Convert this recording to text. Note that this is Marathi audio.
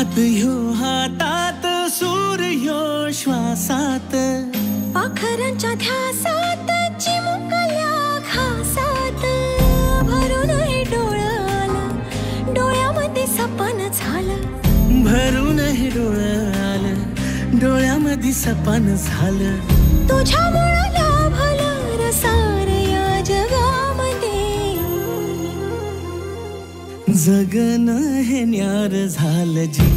हात ह्यो हातात सूर ह्यो श्वासात. पाखरांच्या ध्यासात चिमुकल्या घासात. भरून हे डोळं डोळ्यामध्ये सपन झालं. भरून हे डोळं आलं डोळ्यामध्ये सपान झालं. तुझ्यामुळं जगन हे न्यार झालं जी